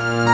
Bye.